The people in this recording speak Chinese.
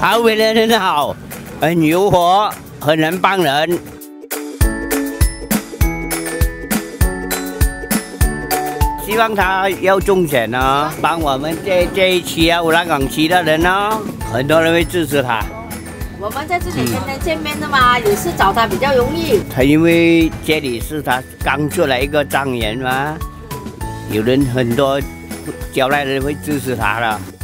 他为人很好，很友好，很能帮人。希望他要中选呢，帮我们这这一期啊，乌拉港区的人呢，很多人会支持他。我们在这里天天见面的嘛，也是找他比较容易。他因为这里是他刚做了一个状元嘛，有人很多交代人会支持他的。